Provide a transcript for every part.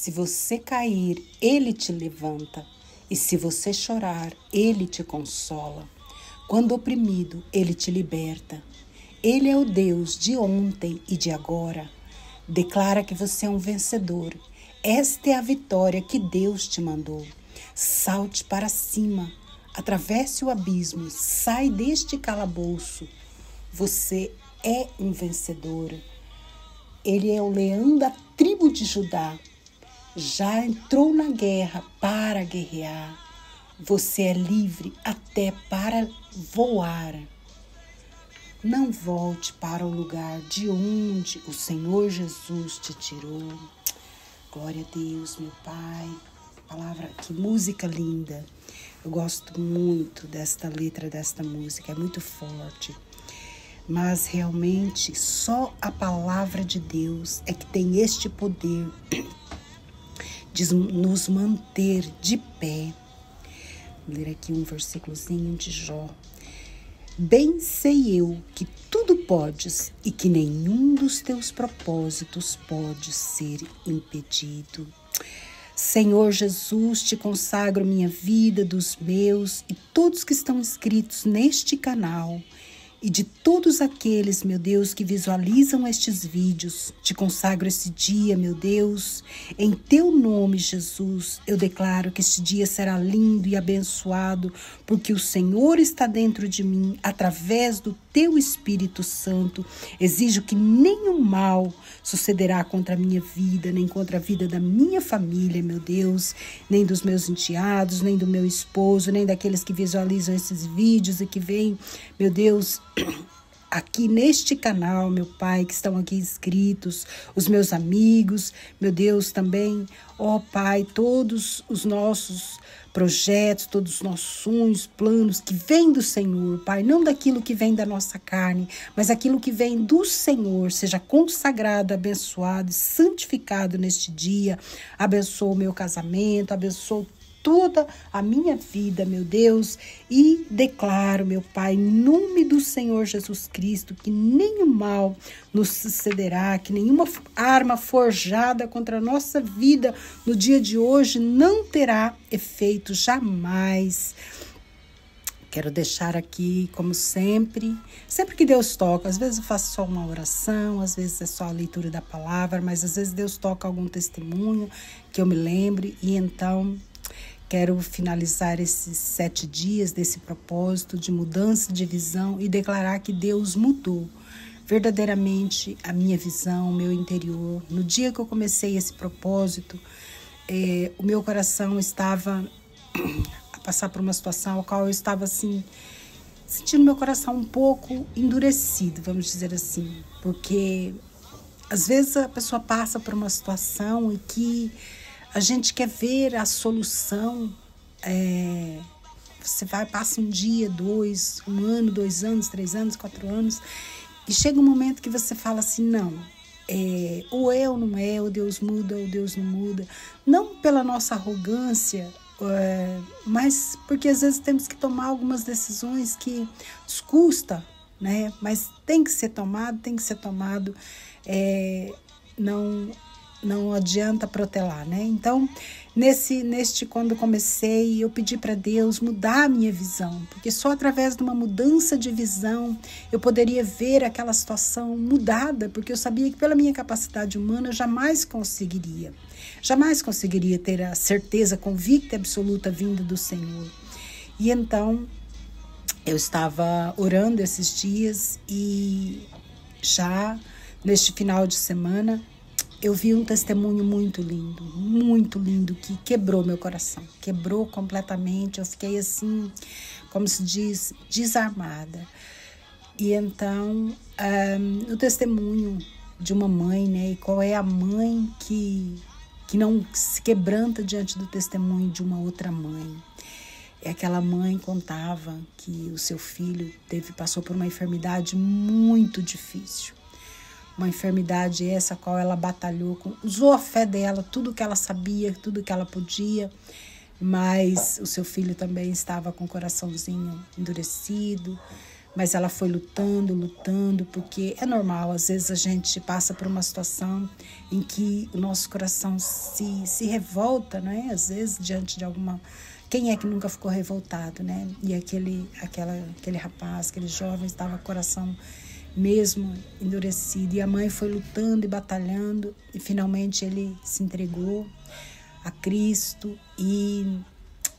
Se você cair, ele te levanta, e se você chorar, ele te consola. Quando oprimido, ele te liberta. Ele é o Deus de ontem e de agora. Declara que você é um vencedor. Esta é a vitória que Deus te mandou. Salte para cima, atravesse o abismo, sai deste calabouço. Você é um vencedor. Ele é o leão da tribo de Judá. Já entrou na guerra para guerrear. Você é livre até para voar. Não volte para o lugar de onde o Senhor Jesus te tirou. Glória a Deus, meu Pai. Palavra, que música linda. Eu gosto muito desta letra desta música, é muito forte. Mas realmente só a palavra de Deus é que tem este poder de nos manter de pé. Vou ler aqui um versículozinho de Jó. Bem sei eu que tudo podes e que nenhum dos teus propósitos pode ser impedido. Senhor Jesus, te consagro minha vida, dos meus e todos que estão inscritos neste canal e de todos aqueles, meu Deus, que visualizam estes vídeos. Te consagro esse dia, meu Deus. Em teu nome, Jesus, eu declaro que este dia será lindo e abençoado, porque o Senhor está dentro de mim através do teu Espírito Santo. Exijo que nenhum mal sucederá contra a minha vida, nem contra a vida da minha família, meu Deus, nem dos meus enteados, nem do meu esposo, nem daqueles que visualizam esses vídeos e que vêm, meu Deus, aqui neste canal, meu Pai, que estão aqui inscritos, os meus amigos, meu Deus, também, ó Pai, todos os nossos projetos, todos os nossos sonhos, planos que vêm do Senhor, Pai, não daquilo que vem da nossa carne, mas aquilo que vem do Senhor, seja consagrado, abençoado e santificado neste dia. Abençoa o meu casamento, abençoa toda a minha vida, meu Deus, e declaro, meu Pai, em nome do Senhor Jesus Cristo, que nenhum mal nos sucederá, que nenhuma arma forjada contra a nossa vida no dia de hoje não terá efeito jamais. Quero deixar aqui, como sempre, sempre que Deus toca, às vezes eu faço só uma oração, às vezes é só a leitura da palavra, mas às vezes Deus toca algum testemunho que eu me lembre e então Quero finalizar esses sete dias desse propósito de mudança de visão e declarar que Deus mudou verdadeiramente a minha visão, o meu interior. No dia que eu comecei esse propósito, é, o meu coração estava a passar por uma situação a qual eu estava assim sentindo meu coração um pouco endurecido, vamos dizer assim, porque às vezes a pessoa passa por uma situação e que a gente quer ver a solução. É, você vai, passa um dia, dois, um ano, dois anos, três anos, quatro anos, e chega um momento que você fala assim: não, é, ou é ou não é, ou Deus muda ou Deus não muda. Não pela nossa arrogância, é, mas porque às vezes temos que tomar algumas decisões que nos custa, né? Mas tem que ser tomado, tem que ser tomado. É, não não adianta protelar, né? Então, nesse neste quando comecei, eu pedi para Deus mudar a minha visão, porque só através de uma mudança de visão eu poderia ver aquela situação mudada, porque eu sabia que pela minha capacidade humana eu jamais conseguiria. Jamais conseguiria ter a certeza convicta e absoluta vinda do Senhor. E então, eu estava orando esses dias e já neste final de semana eu vi um testemunho muito lindo, muito lindo, que quebrou meu coração, quebrou completamente. Eu fiquei assim, como se diz, desarmada. E então, um, o testemunho de uma mãe, né? E qual é a mãe que, que não se quebranta diante do testemunho de uma outra mãe? É aquela mãe contava que o seu filho teve passou por uma enfermidade muito difícil uma enfermidade essa qual ela batalhou, com, usou a fé dela, tudo que ela sabia, tudo que ela podia, mas o seu filho também estava com o coraçãozinho endurecido, mas ela foi lutando, lutando, porque é normal, às vezes a gente passa por uma situação em que o nosso coração se, se revolta, não é? Às vezes diante de alguma quem é que nunca ficou revoltado, né? E aquele aquela aquele rapaz, aquele jovem estava com o coração mesmo endurecido e a mãe foi lutando e batalhando e finalmente ele se entregou a Cristo e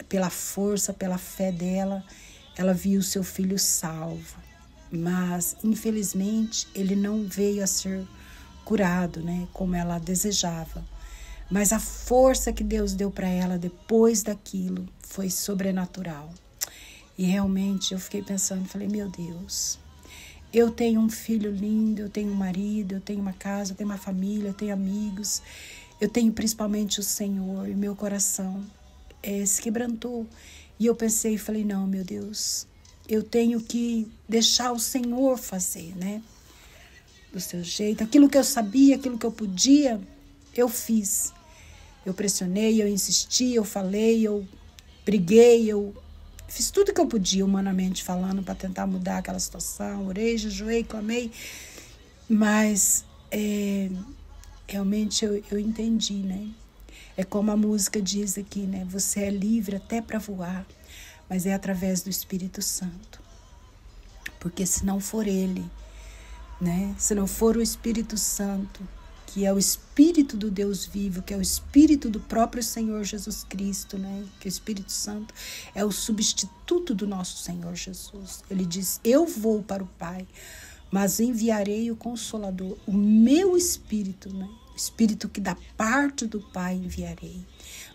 pela força, pela fé dela, ela viu seu filho salvo, mas infelizmente ele não veio a ser curado, né, como ela desejava. Mas a força que Deus deu para ela depois daquilo foi sobrenatural. E realmente eu fiquei pensando, falei, meu Deus, eu tenho um filho lindo, eu tenho um marido, eu tenho uma casa, eu tenho uma família, eu tenho amigos, eu tenho principalmente o Senhor e meu coração é, se quebrantou. E eu pensei e falei: não, meu Deus, eu tenho que deixar o Senhor fazer, né? Do seu jeito. Aquilo que eu sabia, aquilo que eu podia, eu fiz. Eu pressionei, eu insisti, eu falei, eu briguei, eu fiz tudo que eu podia, humanamente falando, para tentar mudar aquela situação. Orei, jejuei, clamei. Mas é, realmente eu, eu entendi, né? É como a música diz aqui, né? Você é livre até para voar, mas é através do Espírito Santo. Porque se não for Ele, né? Se não for o Espírito Santo, que é o Espírito do Deus vivo, que é o Espírito do próprio Senhor Jesus Cristo, né? Que o Espírito Santo é o substituto do nosso Senhor Jesus. Ele diz: Eu vou para o Pai, mas enviarei o Consolador, o meu Espírito, né? Espírito que da parte do Pai enviarei.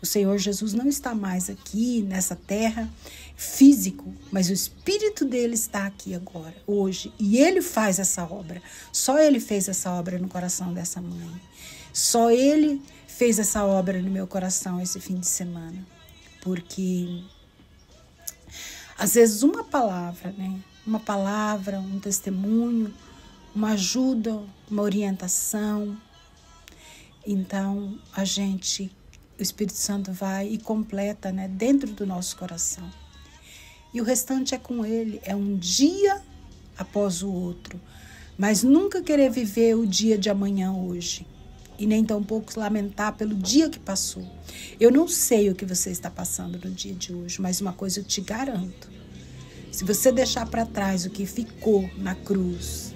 O Senhor Jesus não está mais aqui nessa terra físico, mas o Espírito dele está aqui agora, hoje, e ele faz essa obra. Só ele fez essa obra no coração dessa mãe. Só ele fez essa obra no meu coração esse fim de semana. Porque às vezes uma palavra, né? Uma palavra, um testemunho, uma ajuda, uma orientação, então, a gente, o Espírito Santo vai e completa, né, dentro do nosso coração. E o restante é com ele, é um dia após o outro, mas nunca querer viver o dia de amanhã hoje. E nem tampouco lamentar pelo dia que passou. Eu não sei o que você está passando no dia de hoje, mas uma coisa eu te garanto: se você deixar para trás o que ficou na cruz,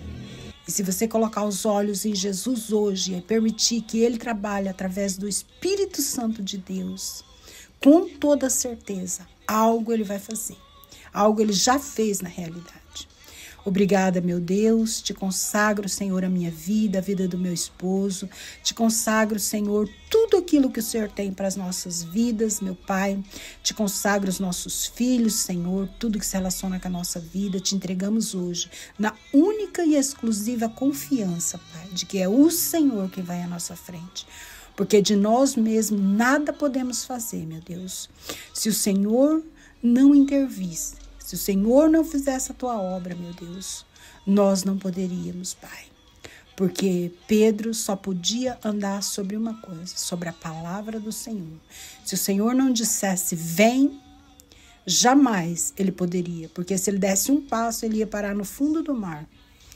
e se você colocar os olhos em Jesus hoje e permitir que Ele trabalhe através do Espírito Santo de Deus, com toda certeza, algo Ele vai fazer. Algo Ele já fez na realidade. Obrigada, meu Deus. Te consagro, Senhor, a minha vida, a vida do meu esposo. Te consagro, Senhor, tudo aquilo que o Senhor tem para as nossas vidas, meu Pai. Te consagro os nossos filhos, Senhor, tudo que se relaciona com a nossa vida. Te entregamos hoje na única e exclusiva confiança, Pai, de que é o Senhor que vai à nossa frente porque de nós mesmos nada podemos fazer, meu Deus. Se o Senhor não intervisse, se o Senhor não fizesse a tua obra, meu Deus, nós não poderíamos, Pai. Porque Pedro só podia andar sobre uma coisa, sobre a palavra do Senhor. Se o Senhor não dissesse, vem, jamais ele poderia, porque se ele desse um passo, ele ia parar no fundo do mar.